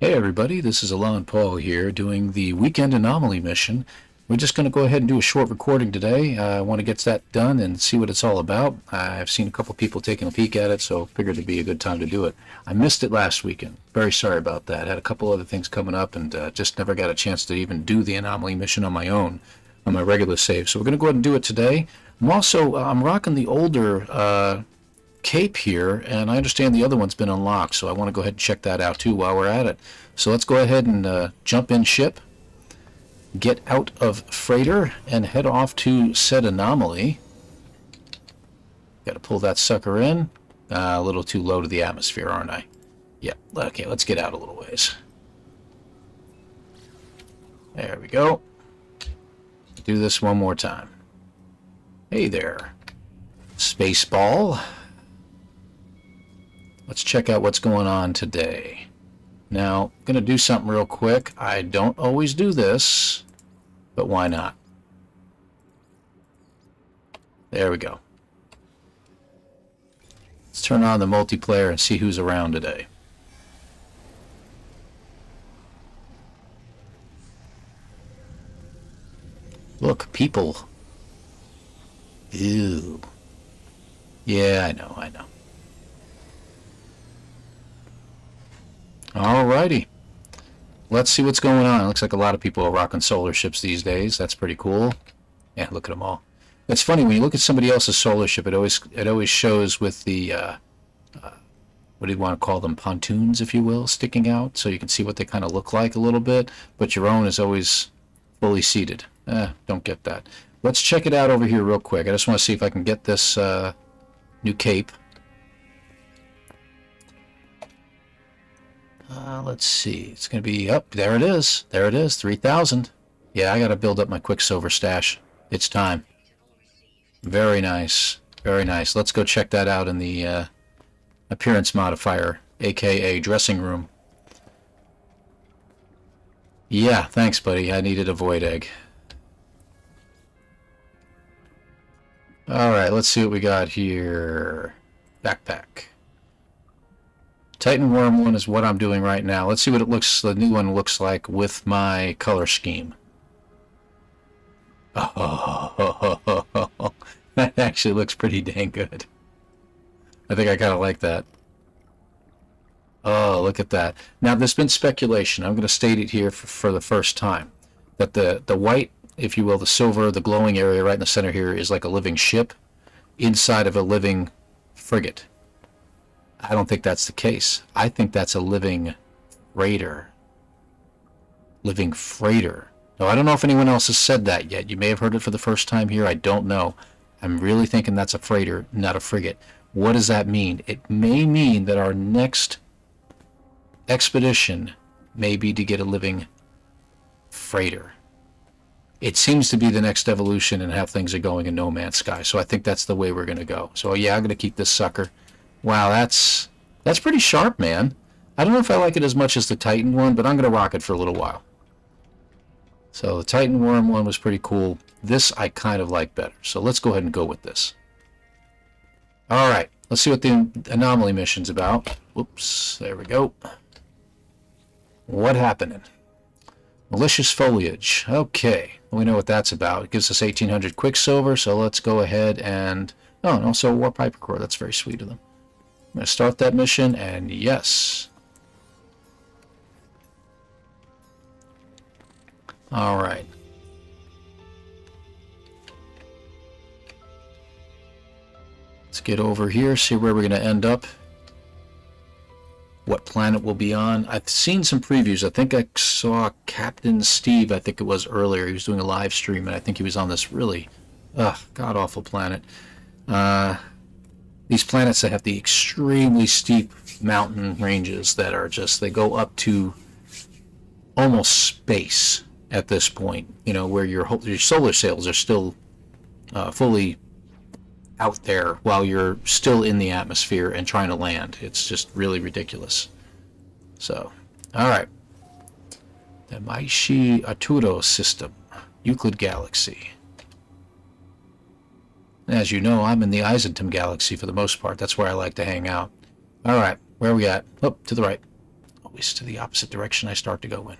Hey everybody, this is ElanPaul here doing the Weekend Anomaly mission. We're just going to go ahead and do a short recording today. Uh, I want to get that done and see what it's all about. I've seen a couple people taking a peek at it, so figured it'd be a good time to do it. I missed it last weekend. Very sorry about that. Had a couple other things coming up and uh, just never got a chance to even do the Anomaly mission on my own, on my regular save. So we're going to go ahead and do it today. I'm also, uh, I'm rocking the older uh, cape here, and I understand the other one's been unlocked, so I want to go ahead and check that out too while we're at it. So let's go ahead and uh, jump in ship, get out of freighter, and head off to said anomaly. Got to pull that sucker in. Uh, a little too low to the atmosphere, aren't I? Yeah, okay, let's get out a little ways. There we go. Do this one more time. Hey there. Space ball. Let's check out what's going on today. Now, I'm going to do something real quick. I don't always do this, but why not? There we go. Let's turn on the multiplayer and see who's around today. Look, people. Ew. Yeah, I know, I know. Alrighty. Let's see what's going on. It looks like a lot of people are rocking solar ships these days. That's pretty cool. Yeah, look at them all. It's funny when you look at somebody else's solar ship. It always it always shows with the uh, uh, what do you want to call them pontoons, if you will, sticking out, so you can see what they kind of look like a little bit. But your own is always fully seated. Eh, don't get that. Let's check it out over here real quick. I just want to see if I can get this uh, new cape. Uh, let's see. It's going to be up. There it is. There it is. 3,000. Yeah, I got to build up my Quicksilver stash. It's time. Very nice. Very nice. Let's go check that out in the uh, appearance modifier, aka dressing room. Yeah, thanks, buddy. I needed a void egg. Alright, let's see what we got here. Backpack. Titan Worm one is what I'm doing right now. Let's see what it looks, the new one looks like with my color scheme. Oh, that actually looks pretty dang good. I think I kind of like that. Oh, look at that. Now, there's been speculation. I'm going to state it here for, for the first time. That the, the white, if you will, the silver, the glowing area right in the center here is like a living ship inside of a living frigate. I don't think that's the case. I think that's a living freighter. Living freighter. Now, I don't know if anyone else has said that yet. You may have heard it for the first time here. I don't know. I'm really thinking that's a freighter, not a frigate. What does that mean? It may mean that our next expedition may be to get a living freighter. It seems to be the next evolution and how things are going in No Man's Sky. So I think that's the way we're going to go. So yeah, I'm going to keep this sucker. Wow, that's that's pretty sharp, man. I don't know if I like it as much as the Titan one, but I'm going to rock it for a little while. So the Titan Worm one was pretty cool. This I kind of like better. So let's go ahead and go with this. All right, let's see what the anomaly mission's about. Whoops, there we go. What happening? Malicious foliage. Okay, we know what that's about. It gives us 1800 quicksilver, so let's go ahead and... Oh, and also Warp Hypercore. That's very sweet of them. I'm going to start that mission, and yes. All right. Let's get over here, see where we're going to end up. What planet we'll be on. I've seen some previews. I think I saw Captain Steve, I think it was earlier. He was doing a live stream, and I think he was on this really uh, god-awful planet. Uh, these planets that have the extremely steep mountain ranges that are just they go up to almost space at this point you know where your your solar sails are still uh, fully out there while you're still in the atmosphere and trying to land. It's just really ridiculous. So all right. The Maishi Arturo system Euclid galaxy as you know, I'm in the Eissentam galaxy for the most part. That's where I like to hang out. All right, where are we at? Oh, to the right. always to the opposite direction I start to go in.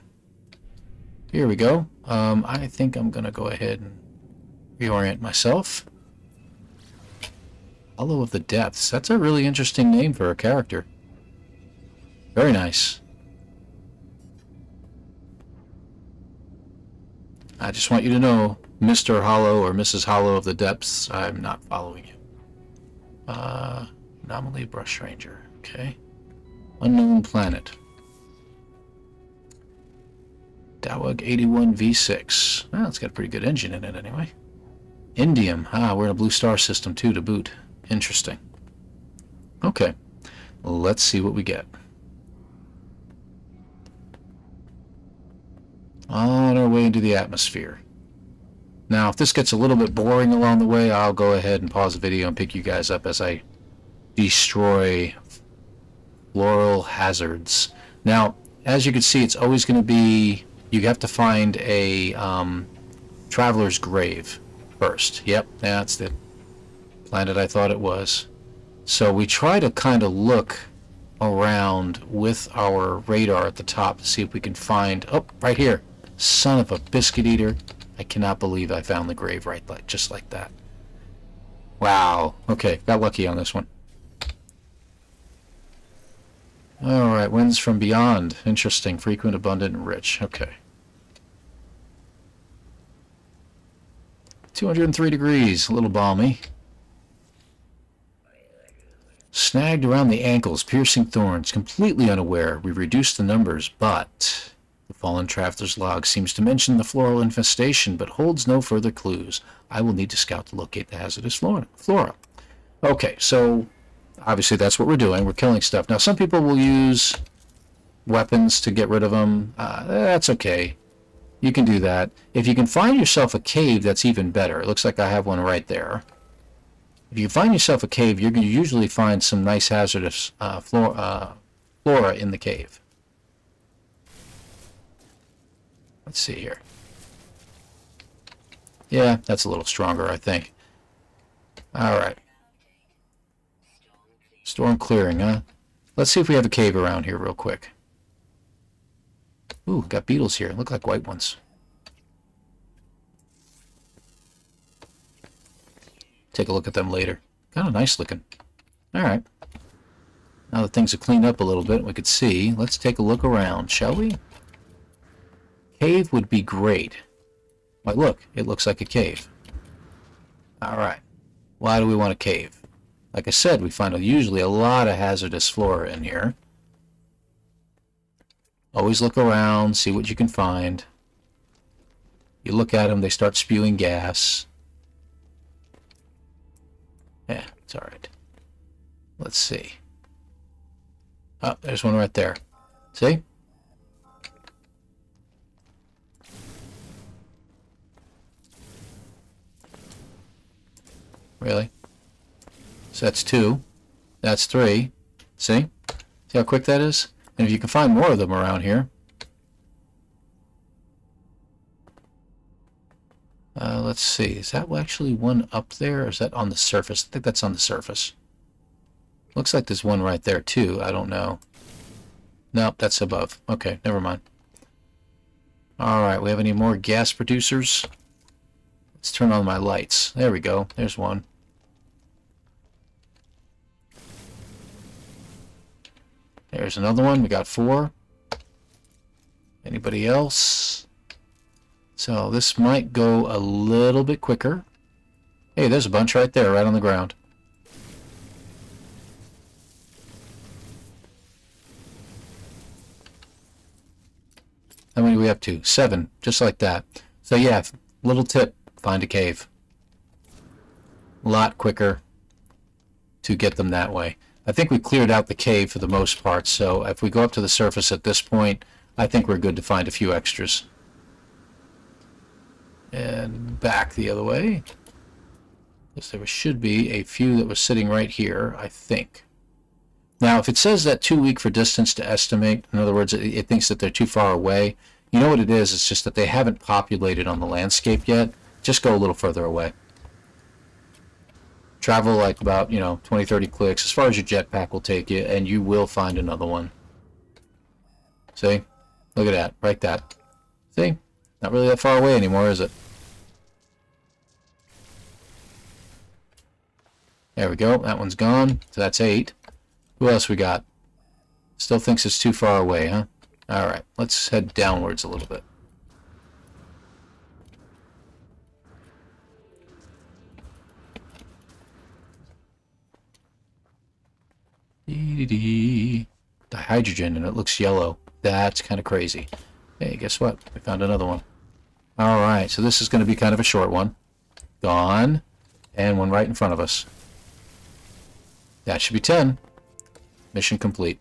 Here we go. Um, I think I'm going to go ahead and reorient myself. Hollow of the Depths. That's a really interesting name for a character. Very nice. I just want you to know, Mr. Hollow or Mrs. Hollow of the Depths, I'm not following you. Uh, anomaly Brush Ranger. Okay. Unknown Planet. Dawag 81 V6. Well, it's got a pretty good engine in it anyway. Indium. Ah, we're in a blue star system too to boot. Interesting. Okay. Let's see what we get. On our way into the atmosphere. Now, if this gets a little bit boring along the way, I'll go ahead and pause the video and pick you guys up as I destroy floral hazards. Now, as you can see, it's always going to be, you have to find a um, traveler's grave first. Yep, that's the planet I thought it was. So we try to kind of look around with our radar at the top to see if we can find, oh, right here. Son of a biscuit eater. I cannot believe I found the grave right like just like that. Wow. Okay, got lucky on this one. Alright, winds from beyond. Interesting. Frequent, abundant, and rich. Okay. 203 degrees. A little balmy. Snagged around the ankles, piercing thorns. Completely unaware. We reduced the numbers, but... The fallen traveler's log seems to mention the floral infestation, but holds no further clues. I will need to scout to locate the hazardous flora. Okay, so obviously that's what we're doing. We're killing stuff. Now, some people will use weapons to get rid of them. Uh, that's okay. You can do that. If you can find yourself a cave, that's even better. It looks like I have one right there. If you find yourself a cave, you're going to usually find some nice hazardous uh, flora, uh, flora in the cave. Let's see here. Yeah, that's a little stronger, I think. All right. Storm clearing, huh? Let's see if we have a cave around here real quick. Ooh, got beetles here. Look like white ones. Take a look at them later. Kind of nice looking. Alright. Now that things are cleaned up a little bit, we could see. Let's take a look around, shall we? Cave would be great. Why, look. It looks like a cave. Alright. Why do we want a cave? Like I said, we find usually a lot of hazardous flora in here. Always look around, see what you can find. You look at them, they start spewing gas. Yeah, it's alright. Let's see. Oh, there's one right there. See? Really? So that's two. That's three. See? See how quick that is? And if you can find more of them around here. Uh, let's see. Is that actually one up there? Or is that on the surface? I think that's on the surface. Looks like there's one right there too. I don't know. Nope, that's above. Okay, never mind. Alright, we have any more gas producers? Let's turn on my lights. There we go. There's one. There's another one. We got four. Anybody else? So this might go a little bit quicker. Hey, there's a bunch right there, right on the ground. How many are we up to? Seven, just like that. So yeah, little tip, find a cave. A lot quicker to get them that way. I think we cleared out the cave for the most part, so if we go up to the surface at this point, I think we're good to find a few extras. And back the other way. Because there should be a few that was sitting right here, I think. Now, if it says that too weak for distance to estimate, in other words, it, it thinks that they're too far away, you know what it is? It's just that they haven't populated on the landscape yet. Just go a little further away travel like about, you know, 20, 30 clicks as far as your jetpack will take you, and you will find another one. See? Look at that. Right that. See? Not really that far away anymore, is it? There we go. That one's gone. So that's eight. Who else we got? Still thinks it's too far away, huh? Alright, let's head downwards a little bit. Dihydrogen, and it looks yellow. That's kind of crazy. Hey, guess what? We found another one. Alright, so this is going to be kind of a short one. Gone. And one right in front of us. That should be 10. Mission complete.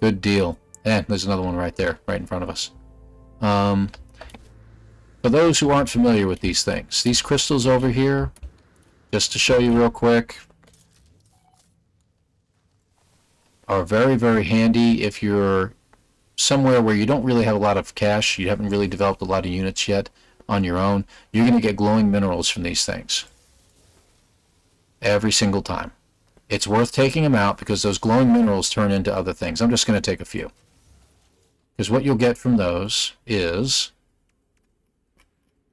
Good deal. And there's another one right there, right in front of us. Um, for those who aren't familiar with these things, these crystals over here, just to show you real quick, are very, very handy if you're somewhere where you don't really have a lot of cash, you haven't really developed a lot of units yet on your own, you're going to get glowing minerals from these things. Every single time. It's worth taking them out because those glowing minerals turn into other things. I'm just going to take a few. Because what you'll get from those is...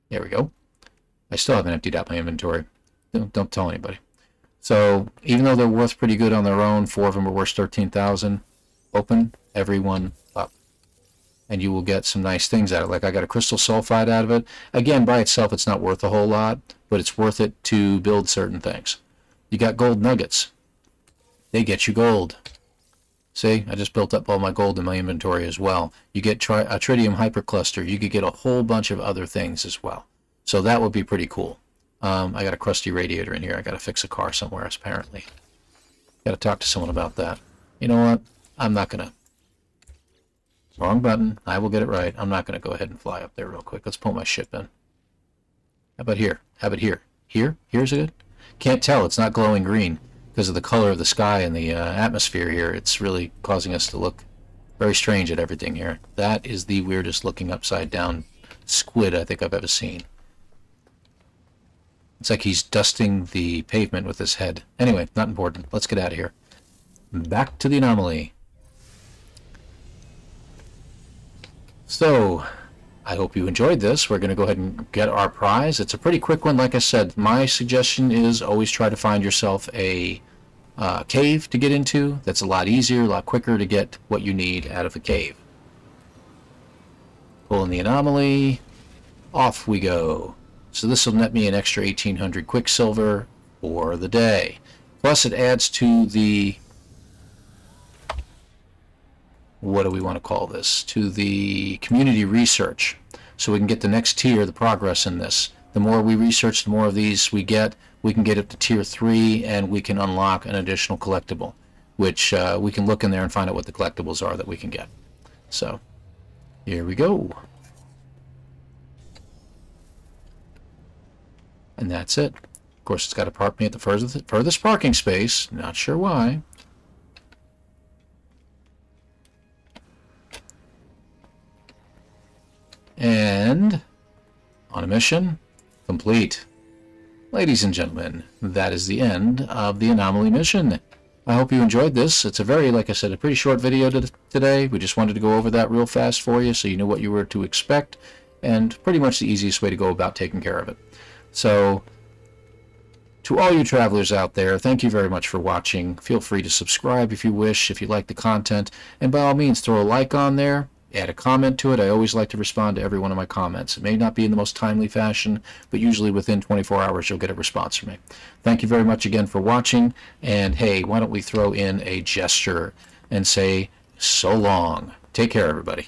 There we go. I still haven't emptied out my inventory. Don't, don't tell anybody. So even though they're worth pretty good on their own, four of them are worth 13,000, open every one up. And you will get some nice things out of it. Like I got a crystal sulfide out of it. Again, by itself, it's not worth a whole lot, but it's worth it to build certain things. You got gold nuggets they get you gold. See, I just built up all my gold in my inventory as well. You get tri a tritium hypercluster. You could get a whole bunch of other things as well. So that would be pretty cool. Um, I got a crusty radiator in here. I got to fix a car somewhere, apparently. Got to talk to someone about that. You know what? I'm not going to. Wrong button. I will get it right. I'm not going to go ahead and fly up there real quick. Let's pull my ship in. How about here? How about here? Here? Here's good? Can't tell. It's not glowing green because of the color of the sky and the uh, atmosphere here, it's really causing us to look very strange at everything here. That is the weirdest looking upside down squid I think I've ever seen. It's like he's dusting the pavement with his head. Anyway, not important. Let's get out of here. Back to the anomaly. So, I hope you enjoyed this. We're going to go ahead and get our prize. It's a pretty quick one. Like I said, my suggestion is always try to find yourself a uh, cave to get into. That's a lot easier, a lot quicker to get what you need out of a cave. Pull in the anomaly. Off we go. So this will net me an extra 1800 quicksilver for the day. Plus it adds to the what do we want to call this? To the community research. So we can get the next tier the progress in this. The more we research the more of these we get we can get up to tier 3 and we can unlock an additional collectible which uh, we can look in there and find out what the collectibles are that we can get. So here we go and that's it of course it's got to park me at the furthest, parking space not sure why and on a mission complete Ladies and gentlemen, that is the end of the Anomaly mission. I hope you enjoyed this. It's a very, like I said, a pretty short video to today. We just wanted to go over that real fast for you so you knew what you were to expect and pretty much the easiest way to go about taking care of it. So, to all you travelers out there, thank you very much for watching. Feel free to subscribe if you wish, if you like the content, and by all means, throw a like on there add a comment to it. I always like to respond to every one of my comments. It may not be in the most timely fashion, but usually within 24 hours you'll get a response from me. Thank you very much again for watching, and hey, why don't we throw in a gesture and say so long. Take care, everybody.